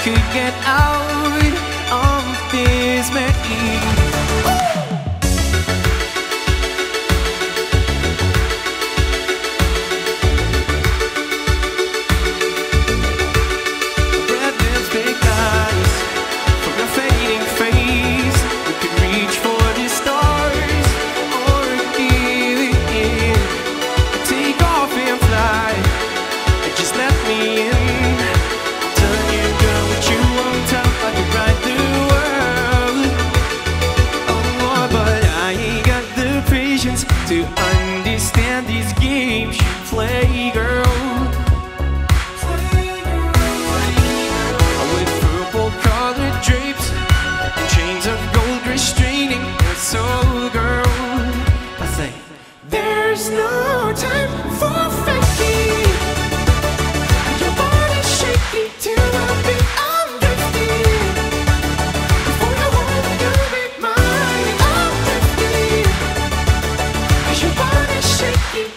could get out of this maze. Patience to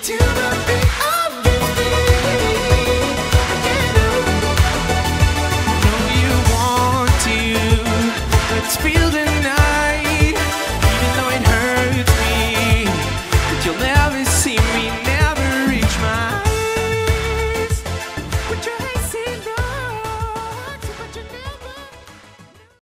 to